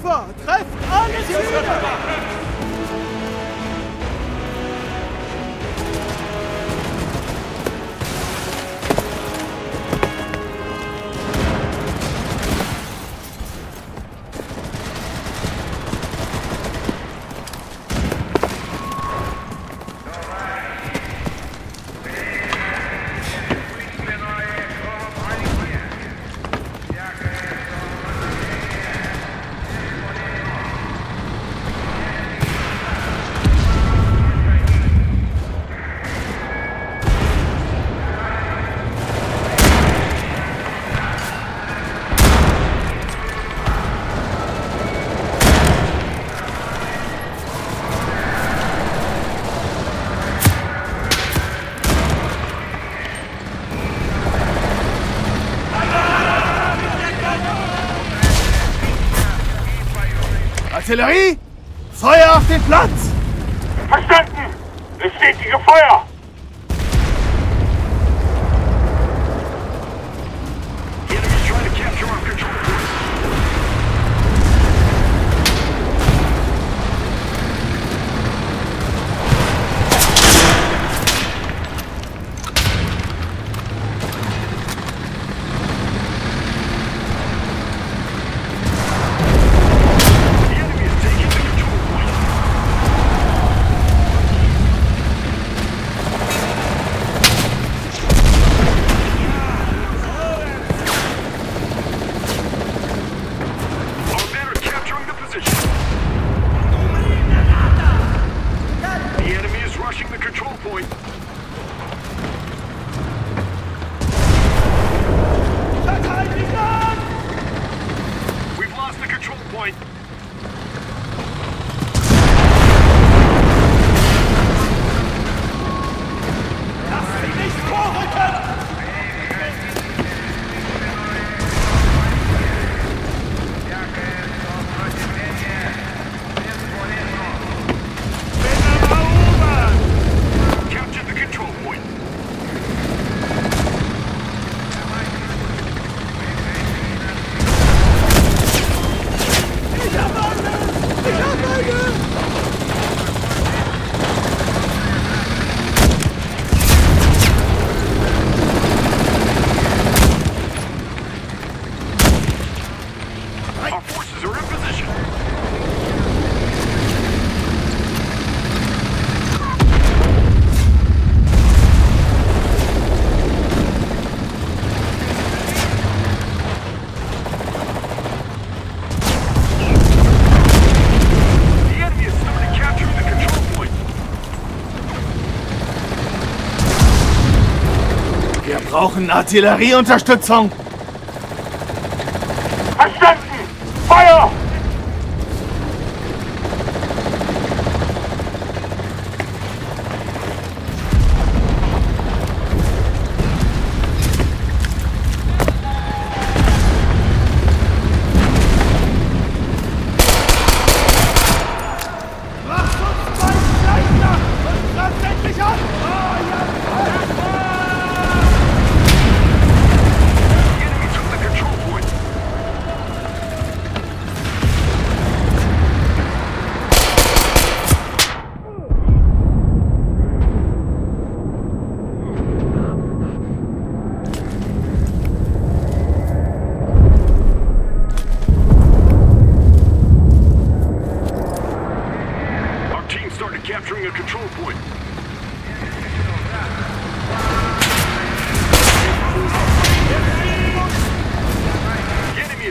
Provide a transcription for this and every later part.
Treffer! Trefft alle Schüler! Artillerie! Feuer auf den Platz! Verstanden! Bestätige Feuer! brauchen Artillerieunterstützung.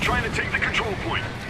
trying to take the control point.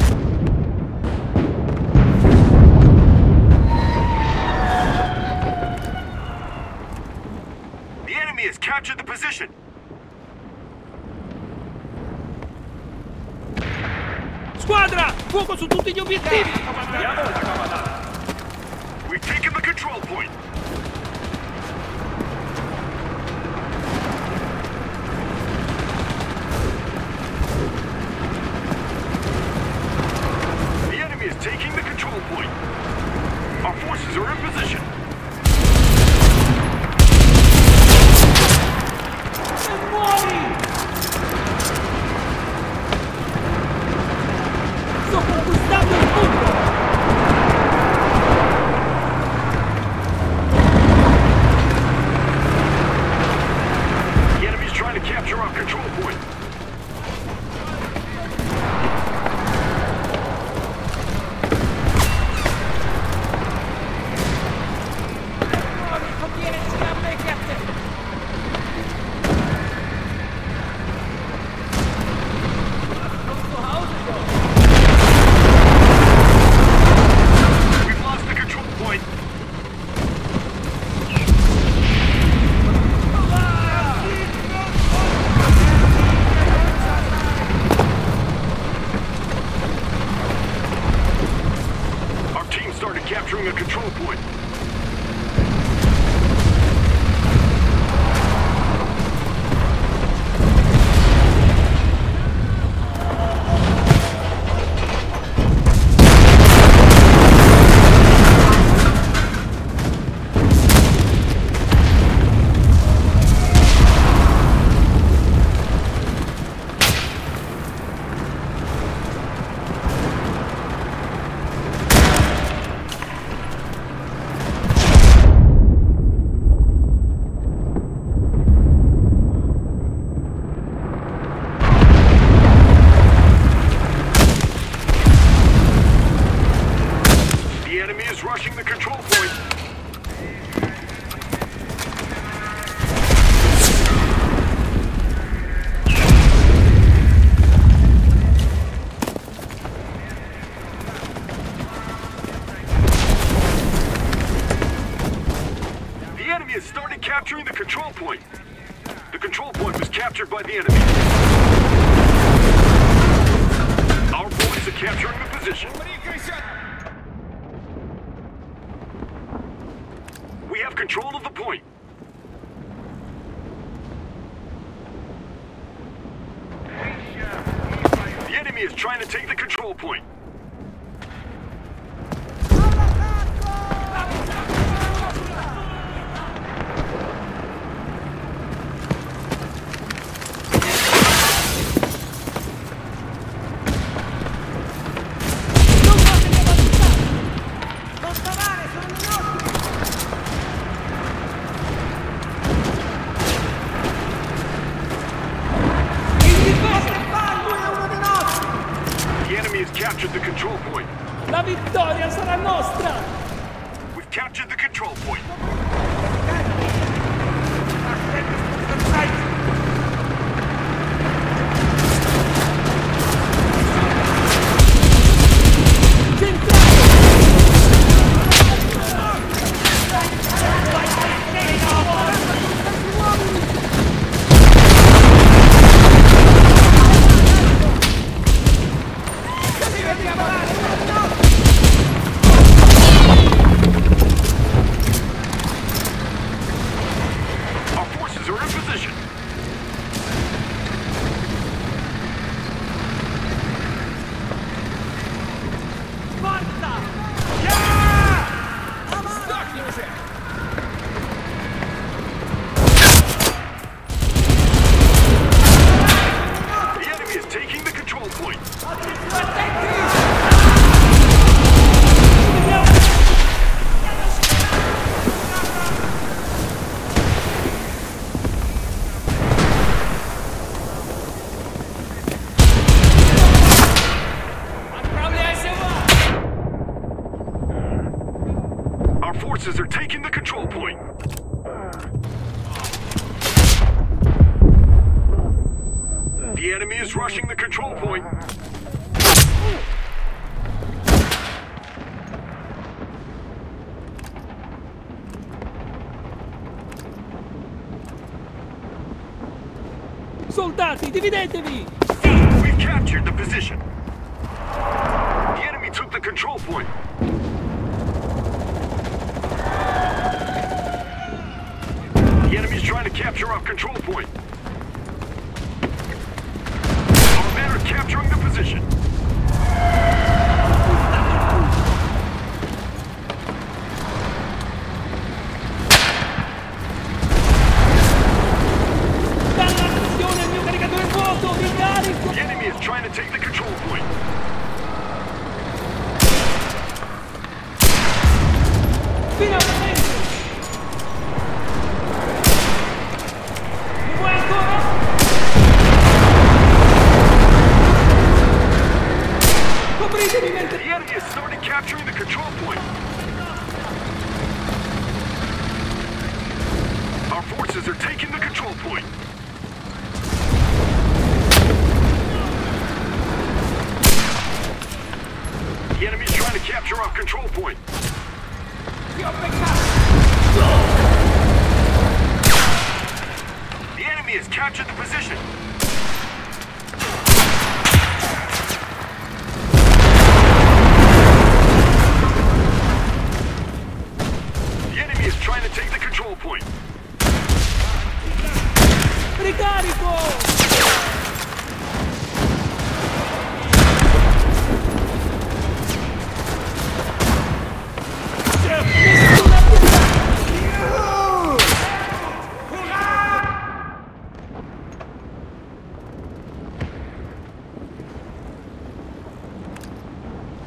position. Squadra! Fuoco su tutti gli obiettivi! We've taken the control point. The enemy is taking the control point. Our forces are in position. Capturing the control point. The control point was captured by the enemy. Our boys are capturing the position. We have control of the point. The enemy is trying to take the control point. Control point. La vittoria sarà nostra! We've captured the control point. Forces are taking the control point. The enemy is trying to capture our control point. The enemy has captured the position.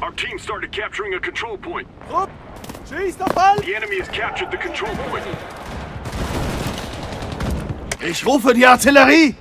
Our team started capturing a control point. Trupp, schießt auf Ball! The enemy has captured the control point. Ich rufe die Artillerie!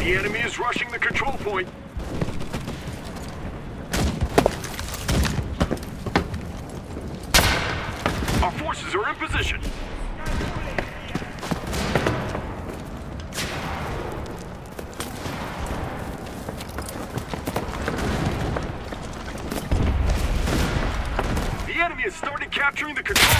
The enemy is rushing the control point. Our forces are in position. The enemy has started capturing the control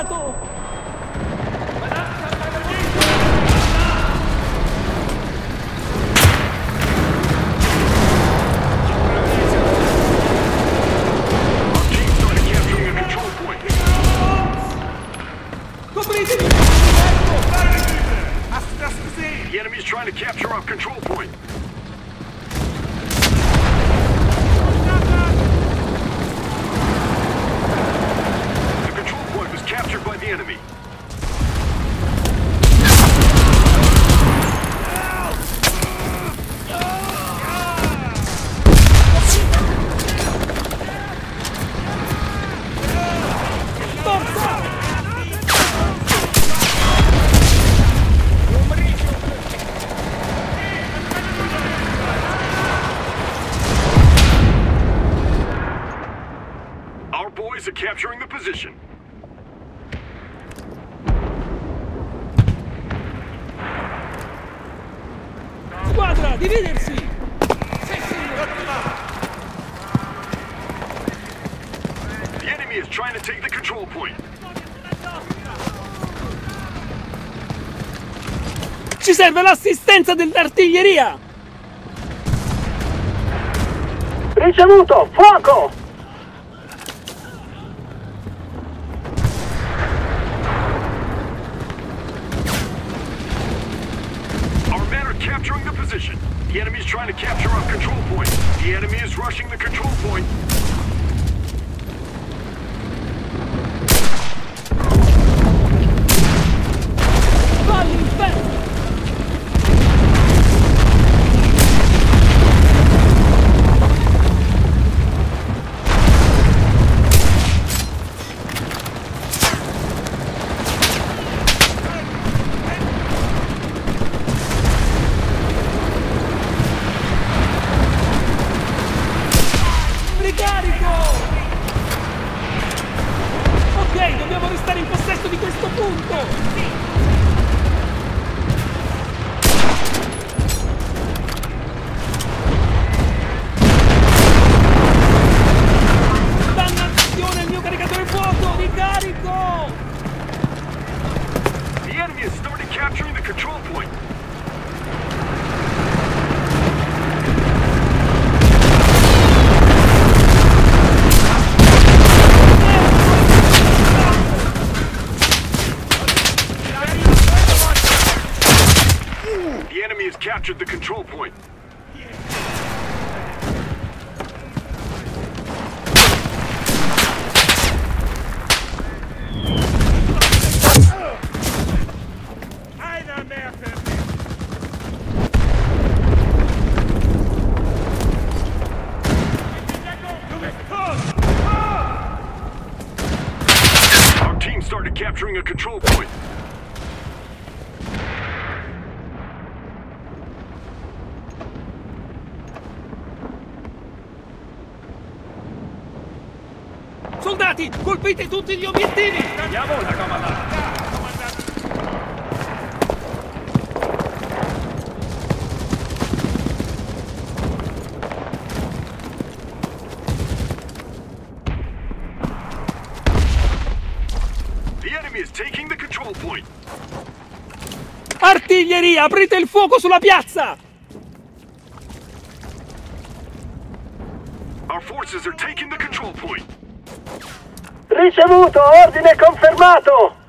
加藤 position. Squadra, dividersi! The enemy is trying to take the control point. Ci serve l'assistenza dell'artiglieria! Ricevuto! Fuoco! control point. The enemy has captured the control point. Soldati, colpite tutti gli obiettivi! Andiamo da comandante. The enemy is taking the control point. Artiglieria, aprite il fuoco sulla piazza! Our forces are taking the control point. Ricevuto, ordine confermato!